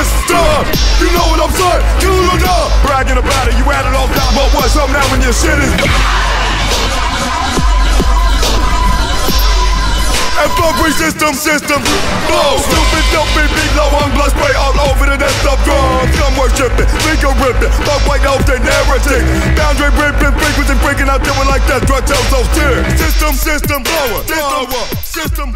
Uh, you know what I'm saying? Kill or not Bragging about it, you had it all down, but what's up now when your shit is. And fuck system, system, blow. Stupid, stupid, beat low, on blood spray all over the nest of drums Come worship it, finger it. fuck white off the narrative. Boundary ripping, frequency breaking out, doing like that, drug tells those tears. System, system, blower, blower, system,